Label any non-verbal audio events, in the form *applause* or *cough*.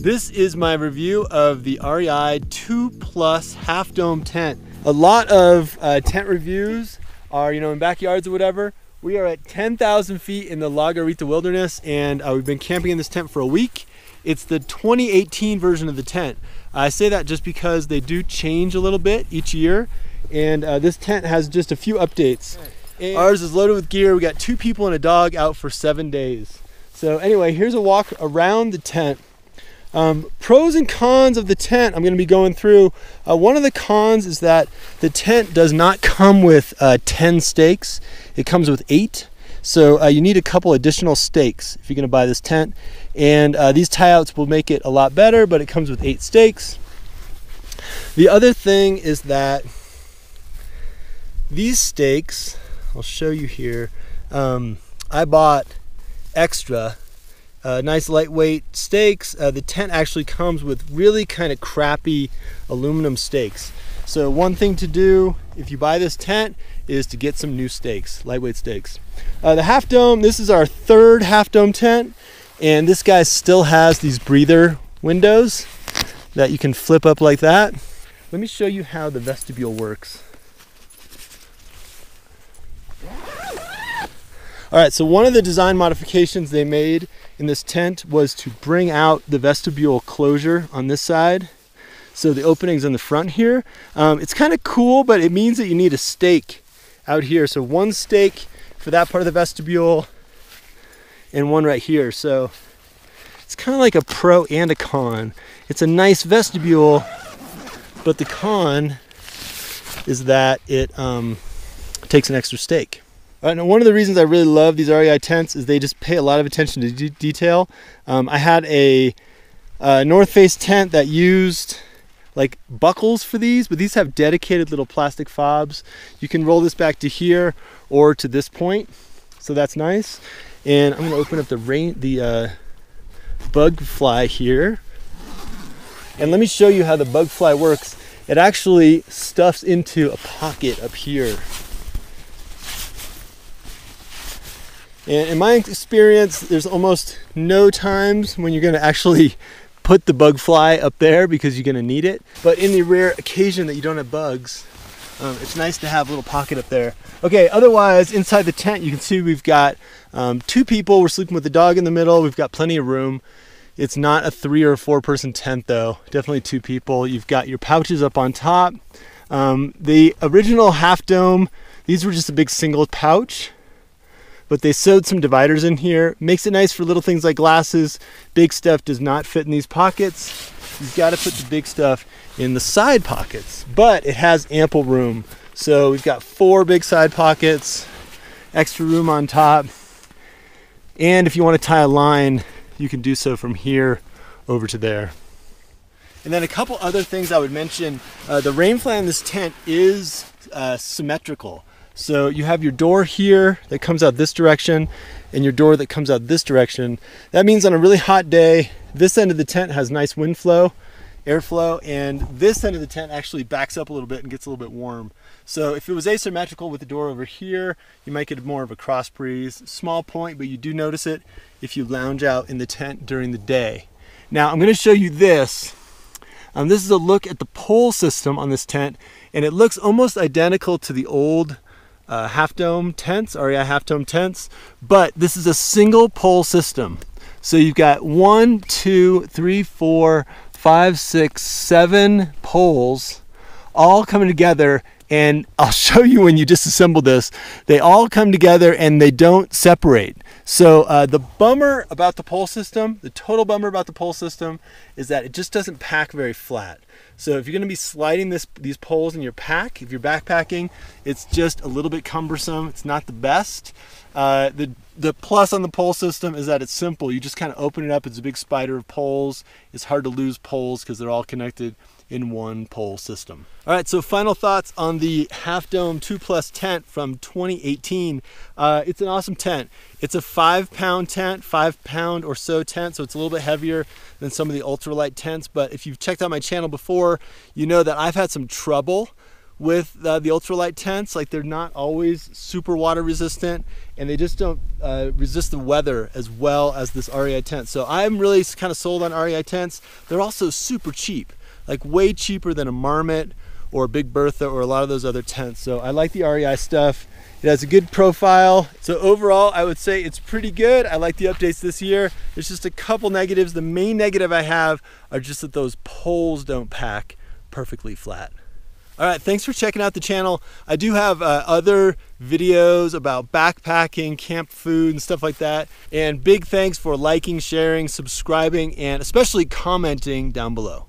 This is my review of the REI 2 Plus Half Dome tent. A lot of uh, tent reviews are, you know, in backyards or whatever. We are at 10,000 feet in the La Garita Wilderness and uh, we've been camping in this tent for a week. It's the 2018 version of the tent. I say that just because they do change a little bit each year and uh, this tent has just a few updates. Ours is loaded with gear. We got two people and a dog out for seven days. So anyway, here's a walk around the tent. Um, pros and cons of the tent I'm going to be going through. Uh, one of the cons is that the tent does not come with uh, 10 stakes. It comes with eight. So uh, you need a couple additional stakes if you're going to buy this tent. And uh, these tie outs will make it a lot better, but it comes with eight stakes. The other thing is that these stakes, I'll show you here. Um, I bought extra uh, nice lightweight stakes. Uh, the tent actually comes with really kind of crappy aluminum stakes. So one thing to do if you buy this tent is to get some new stakes, lightweight stakes. Uh, the half dome, this is our third half dome tent and this guy still has these breather windows that you can flip up like that. Let me show you how the vestibule works. All right, so one of the design modifications they made in this tent was to bring out the vestibule closure on this side. So the opening's on the front here. Um, it's kind of cool, but it means that you need a stake out here. So one stake for that part of the vestibule and one right here. So it's kind of like a pro and a con. It's a nice vestibule, but the con is that it um, takes an extra stake. Now one of the reasons I really love these REI tents is they just pay a lot of attention to de detail. Um, I had a, a North Face tent that used like buckles for these, but these have dedicated little plastic fobs. You can roll this back to here or to this point, so that's nice. And I'm gonna open up the rain, the uh, bug fly here. And let me show you how the bug fly works. It actually stuffs into a pocket up here. And in my experience, there's almost no times when you're gonna actually *laughs* put the bug fly up there because you're gonna need it. But in the rare occasion that you don't have bugs, um, it's nice to have a little pocket up there. Okay, otherwise, inside the tent, you can see we've got um, two people. We're sleeping with the dog in the middle. We've got plenty of room. It's not a three or four person tent though, definitely two people. You've got your pouches up on top. Um, the original half dome, these were just a big single pouch but they sewed some dividers in here. Makes it nice for little things like glasses. Big stuff does not fit in these pockets. You've got to put the big stuff in the side pockets, but it has ample room. So we've got four big side pockets, extra room on top. And if you want to tie a line, you can do so from here over to there. And then a couple other things I would mention. Uh, the rain fly in this tent is uh, symmetrical. So you have your door here that comes out this direction and your door that comes out this direction. That means on a really hot day, this end of the tent has nice wind flow, airflow, and this end of the tent actually backs up a little bit and gets a little bit warm. So if it was asymmetrical with the door over here, you might get more of a cross breeze. Small point, but you do notice it if you lounge out in the tent during the day. Now I'm gonna show you this. Um, this is a look at the pole system on this tent, and it looks almost identical to the old uh, half dome tents, REI half dome tents, but this is a single pole system. So you've got one, two, three, four, five, six, seven poles all coming together. And I'll *laughs* show you when you disassemble this, they all come together and they don't separate. So uh, the bummer about the pole system, the total bummer about the pole system is that it just doesn't pack very flat. So if you're going to be sliding this these poles in your pack, if you're backpacking, it's just a little bit cumbersome. It's not the best. Uh, the the plus on the pole system is that it's simple. You just kind of open it up. It's a big spider of poles. It's hard to lose poles because they're all connected in one pole system. All right, so final thoughts on the Half Dome 2 Plus tent from 2018. Uh, it's an awesome tent. It's a five pound tent, five pound or so tent, so it's a little bit heavier than some of the ultralight tents. But if you've checked out my channel before, you know that I've had some trouble with uh, the ultralight tents. Like they're not always super water resistant and they just don't uh, resist the weather as well as this REI tent. So I'm really kind of sold on REI tents. They're also super cheap, like way cheaper than a Marmot or a Big Bertha or a lot of those other tents. So I like the REI stuff. It has a good profile. So overall, I would say it's pretty good. I like the updates this year. There's just a couple negatives. The main negative I have are just that those poles don't pack perfectly flat. All right, thanks for checking out the channel. I do have uh, other videos about backpacking, camp food, and stuff like that. And big thanks for liking, sharing, subscribing, and especially commenting down below.